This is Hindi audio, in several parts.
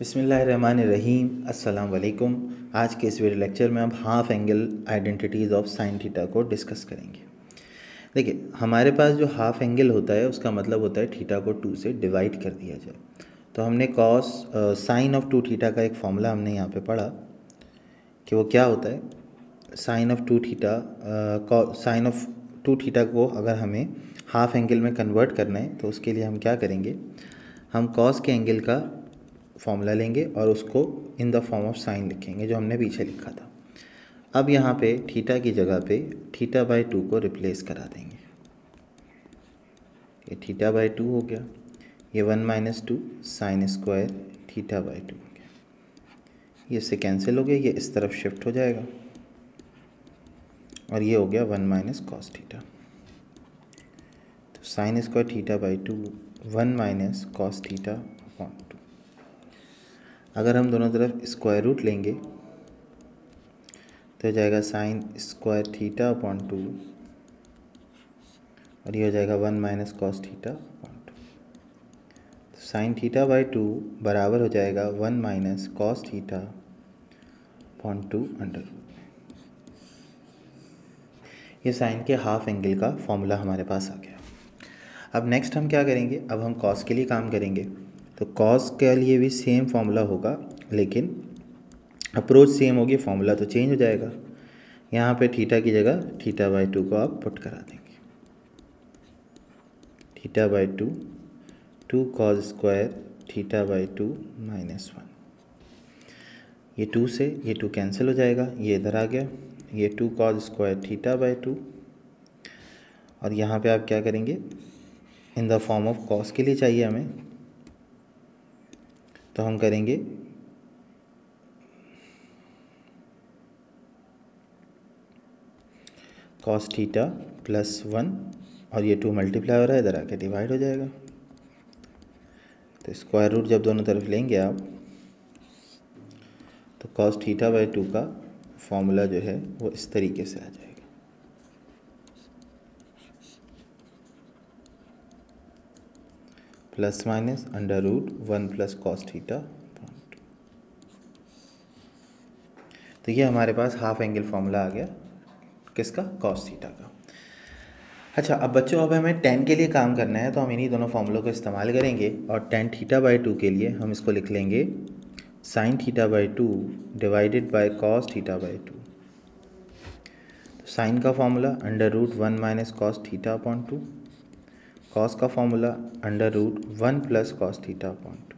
बिसमीम वालेकुम आज के इस वीडियो लेक्चर में हम half angle identities of sine theta को डिस्कस करेंगे। देखिए, हमारे पास जो हाफ़ एंगल होता है, उसका मतलब होता है थीटा को टू से डिवाइड कर दिया जाए। तो हमने cos sine of two theta का एक फॉर्मूला हमने यहाँ पे पढ़ा कि वो क्या होता है? Sine of two theta sine of two theta को अगर हमें हाफ़ एंगल में कन्वर्ट करना है तो उसके लिए हम क्या करेंगे? हम कॉस के एंगल का फॉर्मूला लेंगे और उसको in the form of sine लिखेंगे, जो हमने पीछे लिखा था। अब यहाँ पे थीटा की जगह पे थीटा बाई टू को रिप्लेस करा देंगे। ये थीटा बाई टू हो गया। ये one minus two sine square theta by two हो गया। ये इससे कैंसिल हो गया, ये इस तरफ़ शिफ्ट हो जाएगा। और ये हो गया वन माइनस कॉस थीटा। तो sine square theta by two one minus cos theta upon अगर हम दोनों तरफ़ स्क्वायर रूट लेंगे तो हो जाएगा sine square theta upon two और ये हो जाएगा one minus cos theta upon two तो साइन थीटा बाई टू बराबर हो जाएगा one minus cos theta upon two under root ये साइन के हाफ़ एंगल का फॉर्मूला हमारे पास आ गया। अब नेक्स्ट हम क्या करेंगे? अब हम कॉस के लिए काम करेंगे। तो कॉस के लिए भी सेम फार्मूला होगा, लेकिन अप्रोच सेम होगी फार्मूला तो चेंज हो जाएगा। यहाँ पे थीटा की जगह थीटा बाई टू को आप पुट करा देंगे। Theta by two two cos square theta by two minus one ये टू से ये टू कैंसिल हो जाएगा, ये इधर आ गया। ये two cos square theta by two और यहाँ पे आप क्या करेंगे? In the form of cos के लिए चाहिए हमें। तो हम करेंगे। कॉस थीटा प्लस वन और ये टू मल्टीप्लाई हो रहा है, इधर आके डिवाइड हो जाएगा। तो स्क्वायर रूट जब दोनों तरफ़ लेंगे आप तो कॉस थीटा बाई टू का फॉर्मूला जो है, वो इस तरीके से आ जाएगा। Plus minus under root one plus cos theta तो ये हमारे पास हाफ़ एंगल फॉर्मूला आ गया, किसका? कॉस थीटा का। अच्छा अब बच्चों, अब हमें टेन के लिए काम करना है तो हम इन्हीं दोनों फॉर्मूलों का इस्तेमाल करेंगे, और टेन थीटा बाई टू के लिए हम इसको लिख लेंगे sine theta by two divided by cos theta by two तो साइन का formula under root one minus cos theta upon two cos का formula under root one plus cos theta point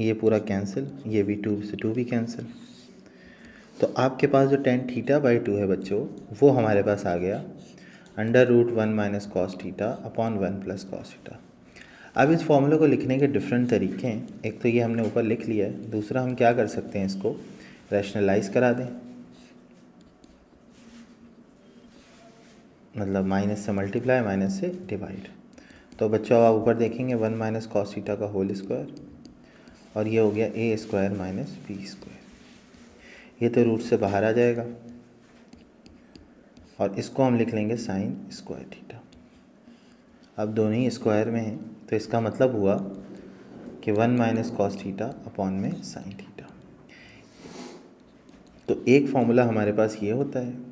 ये पूरा कैंसिल ये भी टू से टू भी कैंसिल तो आपके पास जो टेन थीटा बाई टू है बच्चों, वो हमारे पास आ गया under root one minus cos theta upon one plus cos theta अब इस फॉर्मूले को लिखने के डिफरेंट तरीके हैं। एक तो ये हमने ऊपर लिख लिया है, दूसरा हम क्या कर सकते हैं इसको? रैशनलाइज करा दें। मतलब माइनस से मल्टीप्लाई माइनस से डिवाइड तो बच्चों आप ऊपर देखेंगे, वन माइनस कॉसीटा का होल स्क्वायर और ये हो गया A square minus B square ये तो रूट से बाहर आ जाएगा, और इसको हम लिख लेंगे साइन स्क्वायर थीटा अब दोनों ही स्क्वायर में हैं तो इसका मतलब हुआ कि one minus cos theta upon में साइन थीटा तो एक फॉर्मूला हमारे पास ये होता है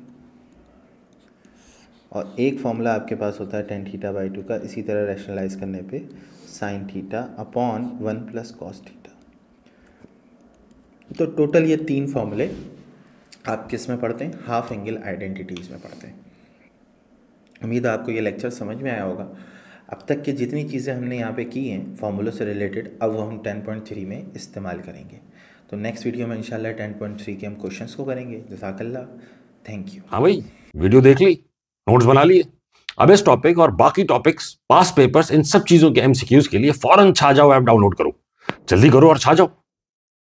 और एक फॉर्मूला आपके पास होता है टेन थीटा बाई टू का, इसी तरह रैशनलाइज करने पे sine theta upon one plus cos theta तो टोटल ये तीन फॉर्मूले आप किसमें पढ़ते हैं? हाफ़ एंगल आइडेंटिटीज़ में पढ़ते हैं। उम्मीद है आपको ये लेक्चर समझ में आया होगा। अब तक की जितनी चीज़ें हमने यहाँ पे की हैं फॉर्मूलों से रिलेटेड अब वो हम 10.3 में इस्तेमाल करेंगे। तो नेक्स्ट वीडियो में इंशाल्लाह 10.3 के हम क्वेश्चंस को करेंगे। जजाकल्ला थैंक यू हाँ भाई वीडियो देख ली। नोट्स बना लिए। अब इस टॉपिक और बाकी टॉपिक्स पास पेपर्स इन सब चीज़ों के एमसीक्यूज के लिए फॉरन छा जाओ ऐप डाउनलोड करो। जल्दी करो और छा जाओ।